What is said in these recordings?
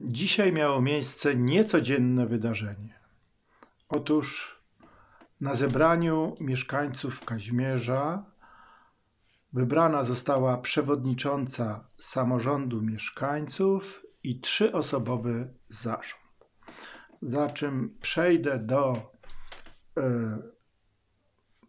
Dzisiaj miało miejsce niecodzienne wydarzenie. Otóż na zebraniu mieszkańców Kaźmierza wybrana została przewodnicząca samorządu mieszkańców i trzyosobowy zarząd. Za czym przejdę do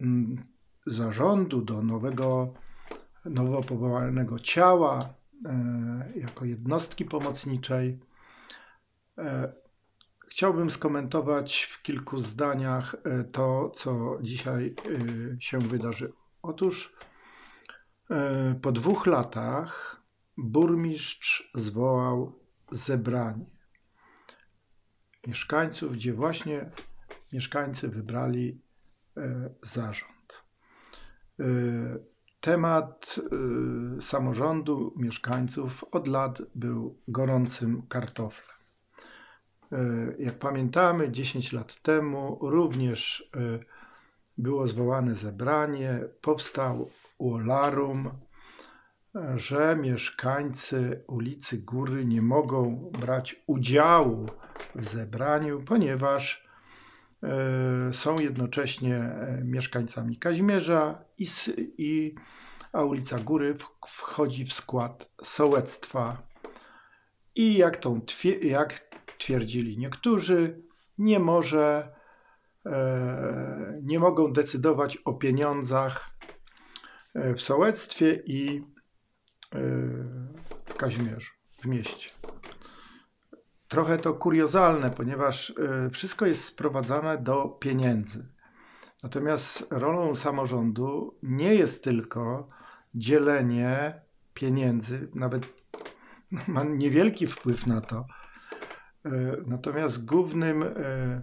mm, zarządu, do nowego, nowo powołanego ciała e, jako jednostki pomocniczej. E, Chciałbym skomentować w kilku zdaniach e, to, co dzisiaj e, się wydarzyło. Otóż po dwóch latach burmistrz zwołał zebranie mieszkańców, gdzie właśnie mieszkańcy wybrali zarząd. Temat samorządu mieszkańców od lat był gorącym kartoflem. E, Jak pamiętamy, 10 lat temu również e, było zwołane zebranie, powstał Uolarum, e, że mieszkańcy ulicy Góry nie mogą brać udziału w zebraniu, ponieważ są jednocześnie mieszkańcami Kaźmierza i, i a ulica Góry wchodzi w skład sołectwa. I jak, tą jak twierdzili niektórzy, nie może, e, nie mogą decydować o pieniądzach e, w sołectwie i e, w Kazimierzu, w mieście. Trochę to kuriozalne, ponieważ wszystko jest sprowadzane do pieniędzy. Natomiast rolą samorządu nie jest tylko dzielenie pieniędzy, nawet ma niewielki wpływ na to. E, Natomiast głównym, e,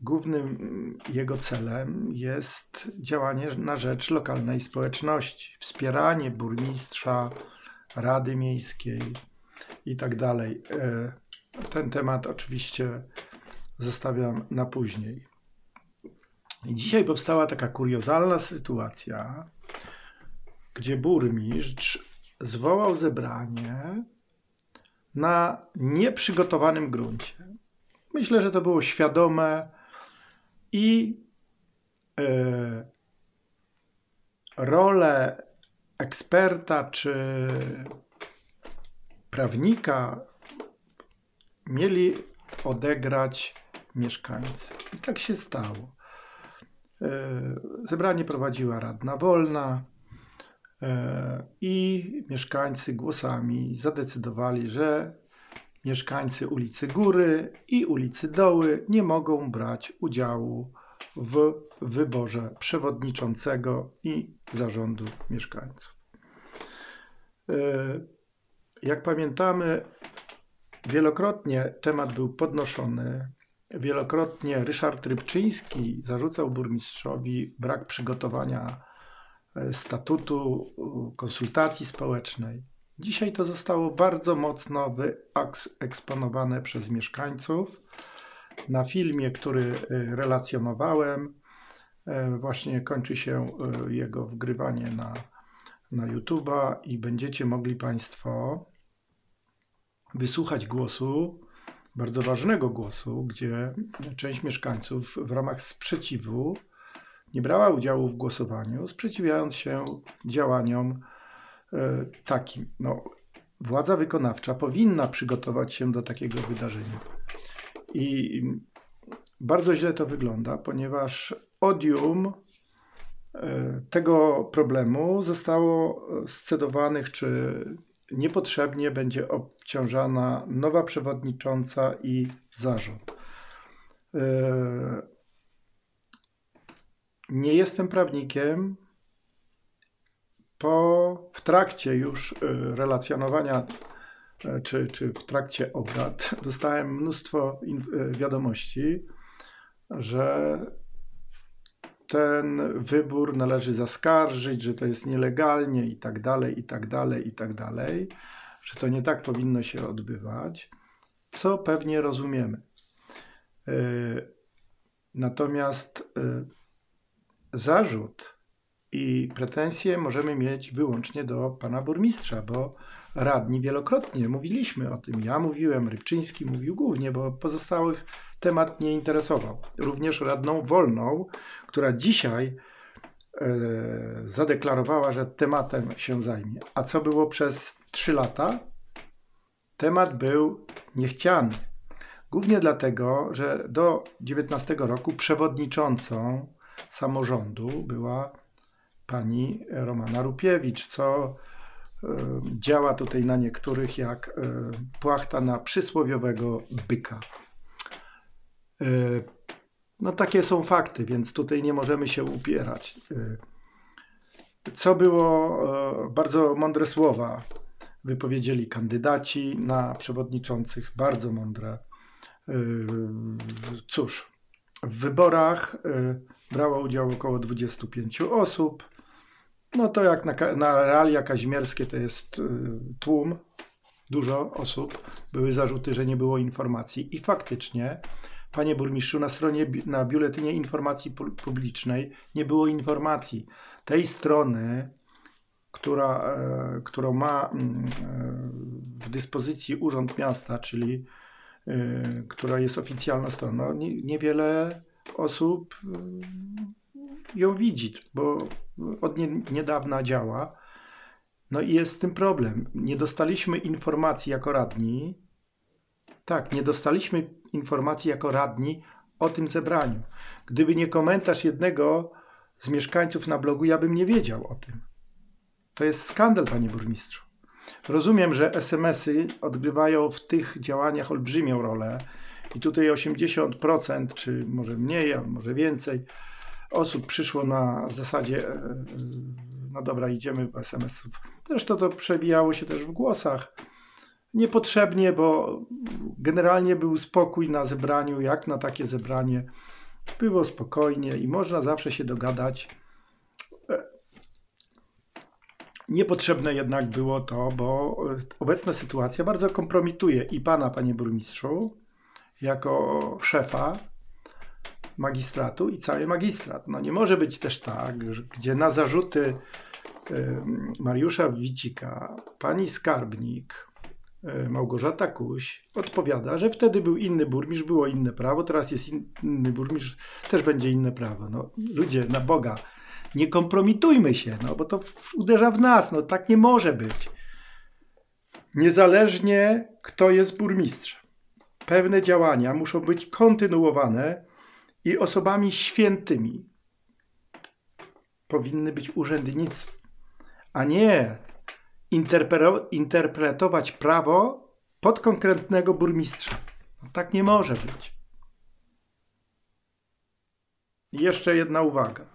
głównym mm, jego celem jest działanie na rzecz lokalnej społeczności, wspieranie burmistrza, rady miejskiej i tak. E, Ten temat oczywiście zostawiam na później. I dzisiaj powstała taka kuriozalna sytuacja, gdzie burmistrz zwołał zebranie na nieprzygotowanym gruncie. Myślę, że to było świadome i e, rolę eksperta czy prawnika mieli odegrać mieszkańcy. I tak się stało. E, Zebranie prowadziła radna wolna i mieszkańcy głosami zadecydowali, że mieszkańcy ulicy Góry i ulicy Doły nie mogą brać udziału w wyborze przewodniczącego i zarządu mieszkańców. E, Jak pamiętamy, wielokrotnie temat był podnoszony. Wielokrotnie Ryszard Rybczyński zarzucał burmistrzowi brak przygotowania e, statutu, e, konsultacji społecznej. Dzisiaj to zostało bardzo mocno wyeksponowane przez mieszkańców. Na filmie, który e, relacjonowałem, e, właśnie kończy się jego wgrywanie na, na YouTube'a i będziecie mogli Państwo wysłuchać głosu, bardzo ważnego głosu, gdzie część mieszkańców w ramach sprzeciwu nie brała udziału w głosowaniu, sprzeciwiając się działaniom e, takim. No, władza wykonawcza powinna przygotować się do takiego wydarzenia. I bardzo źle to wygląda, ponieważ odium e, tego problemu zostało scedowanych, czy niepotrzebnie będzie obciążana nowa przewodnicząca i zarząd. Nie jestem prawnikiem. Po, w trakcie już e, relacjonowania, e, czy, czy w trakcie obrad, dostałem mnóstwo e, wiadomości, że ten wybór należy zaskarżyć, że to jest nielegalnie i tak dalej, i tak dalej, i tak dalej, że to nie tak powinno się odbywać, co pewnie rozumiemy. Natomiast zarzut i pretensje możemy mieć wyłącznie do pana burmistrza, bo radni wielokrotnie mówiliśmy o tym. Ja mówiłem, Rybczyński mówił głównie, bo pozostałych temat nie interesował. Również radną Wolną, która dzisiaj e, zadeklarowała, że tematem się zajmie. A co było przez trzy lata? Temat był niechciany. Głównie dlatego, że do 19 roku przewodniczącą samorządu była pani Romana Rupiewicz, co y, działa tutaj na niektórych jak y, płachta na przysłowiowego byka. Y, no takie są fakty, więc tutaj nie możemy się upierać. Co było bardzo mądre słowa wypowiedzieli kandydaci na przewodniczących, bardzo mądre. Cóż, w wyborach brało udział około 25 osób. No to jak na, na realia kazimierskie to jest y, tłum, dużo osób. Były zarzuty, że nie było informacji i faktycznie, panie burmistrzu, na stronie, na biuletynie informacji publicznej nie było informacji. Tej strony, która, e, którą ma mm, e, w dyspozycji Urząd Miasta, czyli e, która jest oficjalną stroną, niewiele osób ją widzi, bo od nie, niedawna działa. No i jest z tym problem. Nie dostaliśmy informacji jako radni. Tak, nie dostaliśmy informacji jako radni o tym zebraniu. Gdyby nie komentarz jednego z mieszkańców na blogu, ja bym nie wiedział o tym. To jest skandal, panie burmistrzu. Rozumiem, że SMS-y odgrywają w tych działaniach olbrzymią rolę i tutaj 80%, czy może mniej, a może więcej, osób przyszło na zasadzie, e, e, no dobra, idziemy po SMS-ów. Zresztą to przewijało się też w głosach. Niepotrzebnie, bo generalnie był spokój na zebraniu, jak na takie zebranie. Było spokojnie i można zawsze się dogadać. E, niepotrzebne jednak było to, bo obecna sytuacja bardzo kompromituje i pana, panie burmistrzu, jako szefa magistratu i cały magistrat. No nie może być też tak, że, gdzie na zarzuty Mariusza Wicika pani skarbnik Małgorzata Kuś odpowiada, że wtedy był inny burmistrz, było inne prawo, teraz jest inny burmistrz, też będzie inne prawo. No, ludzie, na Boga, nie kompromitujmy się, no, bo to uderza w nas, no tak nie może być. Niezależnie kto jest burmistrzem pewne działania muszą być kontynuowane i osobami świętymi powinny być urzędnicy, a nie interpretować prawo pod konkretnego burmistrza. No, tak nie może być. Jeszcze jedna uwaga.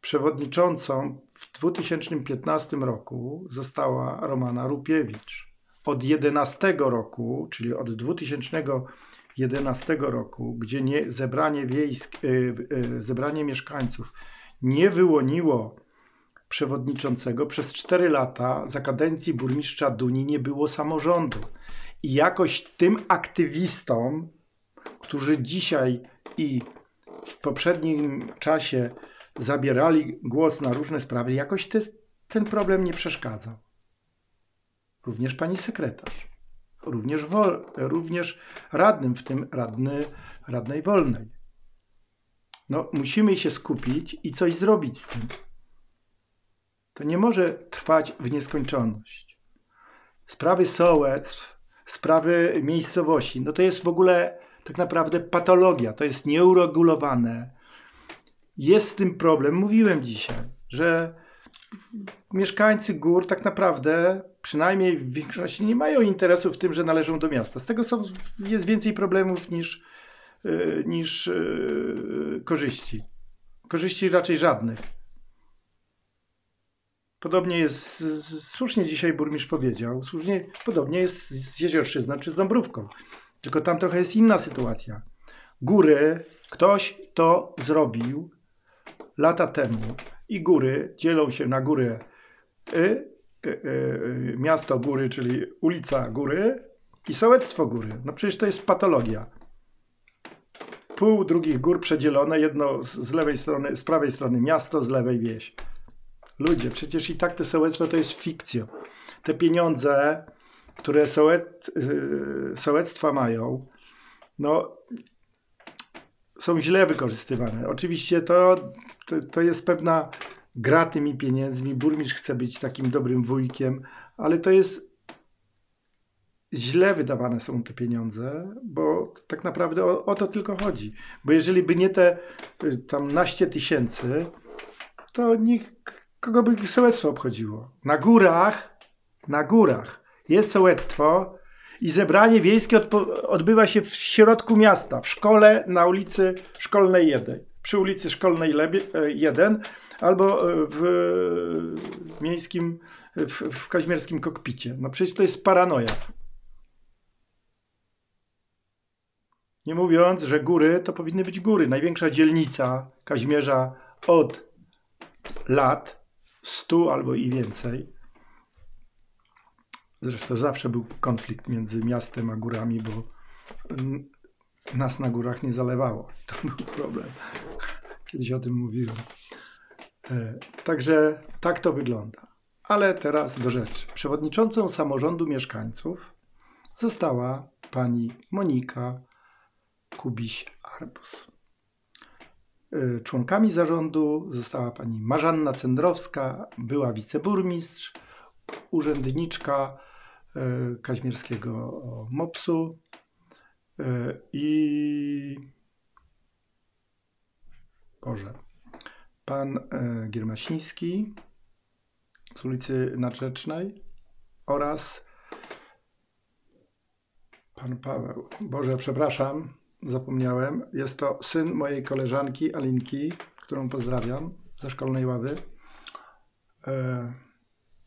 Przewodniczącą w 2015 roku została Romana Rupiewicz od 11 roku, czyli od 2011 roku, gdzie nie, zebranie, wiejsk, e, e, zebranie mieszkańców nie wyłoniło przewodniczącego, przez 4 lata za kadencji burmistrza Duni nie było samorządu. I jakoś tym aktywistom, którzy dzisiaj i w poprzednim czasie zabierali głos na różne sprawy, jakoś te, ten problem nie przeszkadzał również pani sekretarz, również, wol, również radnym, w tym radny, radnej wolnej. No, musimy się skupić i coś zrobić z tym. To nie może trwać w nieskończoność. Sprawy sołectw, sprawy miejscowości, no to jest w ogóle tak naprawdę patologia, to jest nieuregulowane. Jest z tym problem. Mówiłem dzisiaj, że mieszkańcy gór tak naprawdę przynajmniej w większości nie mają interesu w tym, że należą do miasta. Z tego są, jest więcej problemów niż, yy, niż yy, korzyści. Korzyści raczej żadnych. Podobnie jest, słusznie dzisiaj burmistrz powiedział, słusznie, podobnie jest z Jeziorszczyzną czy z Dąbrówką. Tylko tam trochę jest inna sytuacja. Góry, ktoś to zrobił lata temu i góry dzielą się na góry y, Y, y, y, miasto góry, czyli ulica góry i sołectwo góry. No przecież to jest patologia. Pół drugich gór przedzielone, jedno z lewej strony, z prawej strony miasto, z lewej wieś. Ludzie, przecież i tak to sołectwo to jest fikcja. te pieniądze, które sołec, yy, sołectwa mają, no, są źle wykorzystywane. Oczywiście to, to, to jest pewna gra tymi pieniędzmi. Burmistrz chce być takim dobrym wujkiem, ale to jest źle wydawane są te pieniądze, bo tak naprawdę o, o, to tylko chodzi. Bo jeżeli by nie te y, tam naście tysięcy, to nikt, kogo by sołectwo obchodziło. Na górach, na górach jest sołectwo i zebranie wiejskie odbywa się w środku miasta, w szkole na ulicy Szkolnej 1, przy ulicy Szkolnej 1 e, albo e, w miejskim, w, w kaźmierskim kokpicie. No przecież to jest paranoja. Nie mówiąc, że góry to powinny być góry. Największa dzielnica Kaźmierza od lat, stu albo i więcej. Zresztą zawsze był konflikt między miastem a górami, bo nas na górach nie zalewało. To był problem. Kiedyś o tym mówiłem. E, także tak to wygląda. Ale teraz do rzeczy. Przewodniczącą samorządu mieszkańców została pani Monika Kubiś-Arbus. Y, członkami zarządu została pani Marzanna Cendrowska, była wiceburmistrz, urzędniczka y, kaźmierskiego MOPS-u i Boże, pan Giermasiński z ulicy Naczecznej oraz pan Paweł. Boże, przepraszam, zapomniałem. Jest to syn mojej koleżanki Alinki, którą pozdrawiam ze szkolnej ławy. E,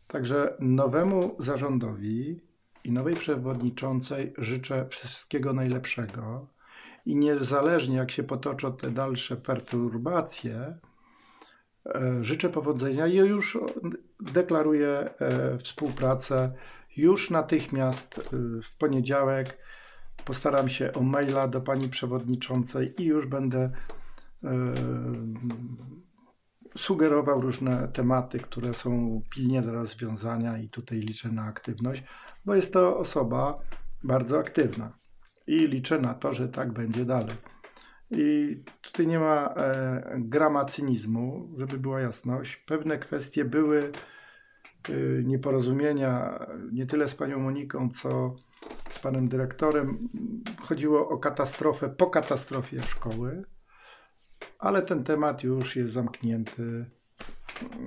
także nowemu zarządowi i nowej przewodniczącej życzę wszystkiego najlepszego i niezależnie jak się potoczą te dalsze perturbacje, e, życzę powodzenia i już deklaruję e, współpracę już natychmiast e, w poniedziałek. Postaram się o maila do pani przewodniczącej i już będę sugerował różne tematy, które są pilnie do rozwiązania i tutaj liczę na aktywność, bo jest to osoba bardzo aktywna i liczę na to, że tak będzie dalej. I tutaj nie ma e, grama cynizmu, żeby była jasność. Pewne kwestie były y, nieporozumienia nie tyle z panią Moniką, co z panem dyrektorem. Chodziło o katastrofę po katastrofie szkoły, ale ten temat już jest zamknięty,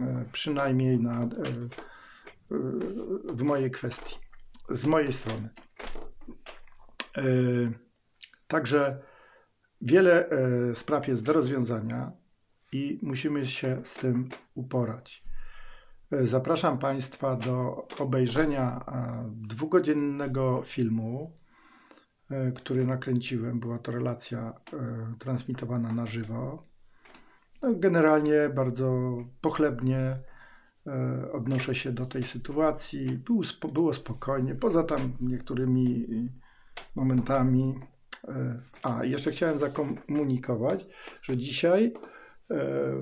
e, przynajmniej na, e, w mojej kwestii, z mojej strony. E, także wiele spraw jest do rozwiązania i musimy się z tym uporać. Zapraszam Państwa do obejrzenia e, dwugodzinnego filmu, e, który nakręciłem. Była to relacja e, transmitowana na żywo. Generalnie bardzo pochlebnie odnoszę się do tej sytuacji. Było spokojnie, poza tam niektórymi momentami. A, jeszcze chciałem zakomunikować, że dzisiaj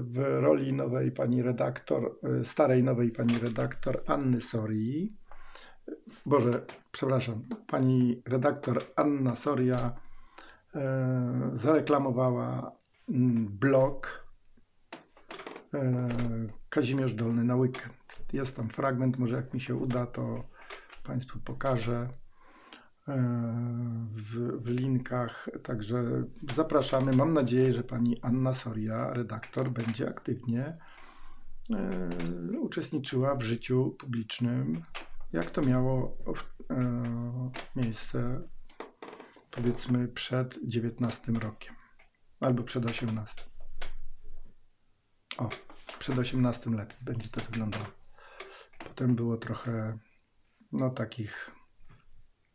w roli nowej pani redaktor, starej nowej pani redaktor Anny Sorii. Boże, przepraszam, pani redaktor Anna Soria e, zareklamowała blog e, Kazimierz Dolny na weekend. Jest tam fragment, może jak mi się uda, to Państwu pokażę w, w linkach. Także zapraszamy. Mam nadzieję, że pani Anna Soria, redaktor, będzie aktywnie e, uczestniczyła w życiu publicznym, jak to miało e, miejsce powiedzmy przed 19 rokiem albo przed 18. O, przed 18 lepiej będzie to wyglądało. Potem było trochę no takich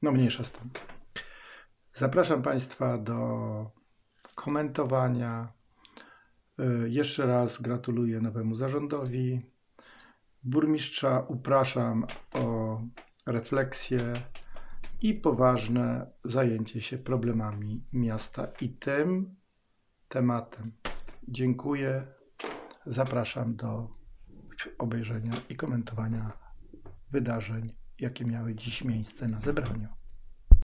no mniejsza z tym. Zapraszam Państwa do komentowania. Y, jeszcze raz gratuluję nowemu zarządowi. Burmistrza upraszam o refleksję i poważne zajęcie się problemami miasta i tym tematem. Dziękuję. Zapraszam do obejrzenia i komentowania wydarzeń, jakie miały dziś miejsce na zebraniu.